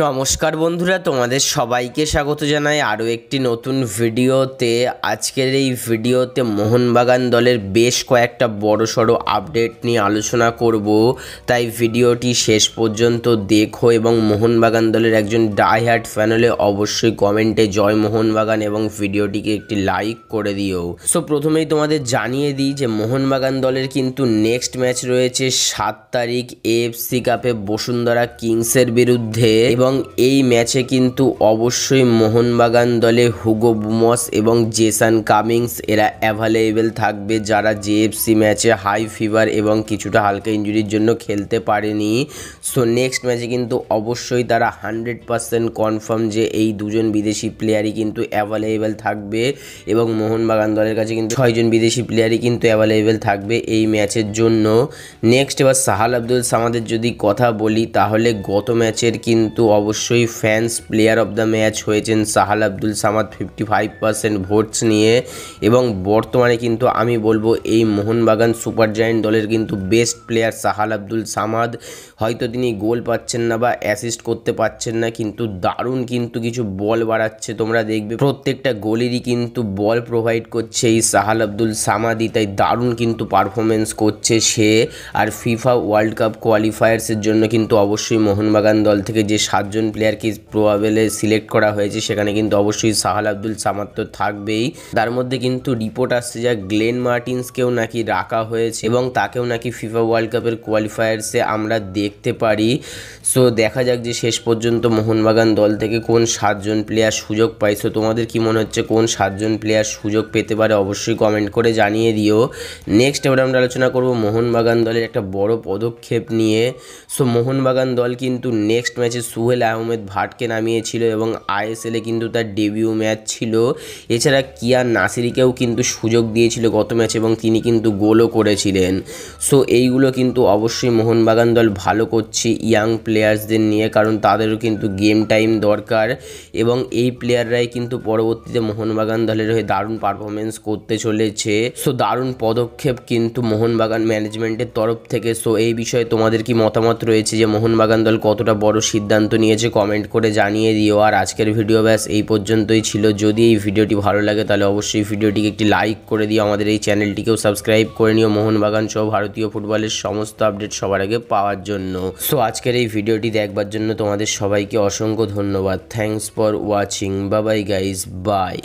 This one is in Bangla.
নমস্কার বন্ধুরা, তোমাদের সবাইকে স্বাগত জানাই আরও একটি নতুন ভিডিওতে। আজকের এই ভিডিওতে মোহনবাগান দলের বেশ কয়েকটা বড় সড়ো আপডেট নিয়ে আলোচনা করব। তাই ভিডিওটি শেষ পর্যন্ত দেখো এবং মোহনবাগান দলের একজন ডাইহার্ট ফ্যান হলে অবশ্যই কমেন্টে জয় মোহনবাগান এবং ভিডিওটিকে একটি লাইক করে দিও। সো প্রথমেই তোমাদের জানিয়ে দিই যে মোহনবাগান দলের কিন্তু নেক্সট ম্যাচ রয়েছে সাত তারিখ এএফসি কাপে বসুন্ধরা কিংসের বিরুদ্ধে এবং এই ম্যাচে কিন্তু অবশ্যই মোহনবাগান দলে হুগো বুমস এবং জেসান কামিংস এরা অ্যাভেলেবেল থাকবে যারা জেএফসি ম্যাচে হাই ফিভার এবং কিছুটা হালকা ইঞ্জুরির জন্য খেলতে পারেনি। সো নেক্সট ম্যাচে কিন্তু অবশ্যই তারা হান্ড্রেড পার্সেন্ট কনফার্ম যে এই দুজন বিদেশি প্লেয়ারই কিন্তু অ্যাভেলেবেল থাকবে এবং মোহনবাগান দলের কাছে কিন্তু ছয়জন বিদেশি প্লেয়ারই কিন্তু অ্যাভেলেবেল থাকবে এই ম্যাচের জন্য। নেক্সট এবার সাহাল আব্দুল সামাদের যদি কথা বলি, তাহলে গত ম্যাচের কিন্তু অবশ্যই fans player of the match হয়েছেন Sahal Abdul Samad fifty five percent votes নিয়ে এবং বর্তমানে কিন্তু আমি বলব এই মোহনবাগান সুপার জায়েন্ট দলের কিন্তু বেস্ট প্লেয়ার সাহাল আব্দুল সামাদ। হয়তো তিনি গোল পাচ্ছেন না বা অ্যাসিস্ট করতে পারছেন না, কিন্তু দারুণ কিন্তু কিছু বল বাড়াচ্ছে। তোমরা দেখবে প্রত্যেকটা গোলেরই কিন্তু বল প্রোভাইড করছে এই সাহাল আব্দুল সামাদি তাই দারুণ কিন্তু পারফরমেন্স করছে সে। আর ফিফা ওয়ার্ল্ড কাপ কোয়ালিফায়ার্সের জন্য কিন্তু অবশ্যই মোহনবাগান দল থেকে যে সাতজন প্লেয়ারকে প্রবাবেলে সিলেক্ট করা হয়েছে। সেখানে কিন্তু অবশ্যই সাহাল আব্দুল সামাদ তো থাকবেই। তার মধ্যে কিন্তু রিপোর্ট আসছে যা গ্লেন মার্টিন্সকেও নাকি রাখা হয়েছে এবং তাকেও নাকি ফিফা ওয়ার্ল্ড কাপের কোয়ালিফায়ার্সে আমরা দেখতে পারি। সো দেখা যাক যে শেষ পর্যন্ত মোহনবাগান দল থেকে কোন সাতজন প্লেয়ার সুযোগ পায়। সো তোমাদের কি মনে হচ্ছে কোন সাতজন প্লেয়ার সুযোগ পেতে পারে অবশ্যই কমেন্ট করে জানিয়ে দিও। নেক্সট এবার আমরা আলোচনা করব মোহনবাগান দলের একটা বড় পদক্ষেপ নিয়ে। সো মোহনবাগান দল কিন্তু নেক্সট ম্যাচে সুহেল আহমেদ ভাটকে নামিয়েছিল এবং আইএসএলে কিন্তু তার ডেবিউ ম্যাচ ছিল। এছাড়া কিয়ার নাসিরিকেও কিন্তু সুযোগ দিয়েছিল গত ম্যাচ এবং তিনি কিন্তু গোলও করেছিলেন। সো এইগুলো কিন্তু অবশ্যই মোহনবাগান দল ভালো করছে ইয়াং প্লেয়ার্সদের নিয়ে, কারণ তাদেরও কিন্তু গেম টাইম দরকার এবং এই প্লেয়াররাই কিন্তু পরবর্তীতে মোহনবাগান দলের হয়ে দারুণ পারফরমেন্স করতে চলেছে। সো দারুণ পদক্ষেপ কিন্তু মোহনবাগান ম্যানেজমেন্টের তরফ থেকে। সো এই বিষয়ে তোমাদের কি মতামত রয়েছে যে মোহনবাগান দল কতটা বড় সিদ্ধান্ত নিয়েছে কমেন্ট করে জানিয়ে দিও। আর আজকের ভিডিও ব্যাস এই পর্যন্তই ছিল। যদি এই ভিডিওটি ভালো লাগে, তাহলে অবশ্যই ভিডিওটিকে একটি লাইক করে দিও। আমাদের এই চ্যানেলটিকেও সাবস্ক্রাইব করে নিও। মোহনবাগান সহ ভারতীয় ফুটবলের সমস্ত আপডেট সবার আগে পাওয়ার জন্য। সো আজকের এই ভিডিওটি দেখবার জন্য তোমাদের সবাইকে অসংখ্য ধন্যবাদ। Thanks for watching bye bye guys bye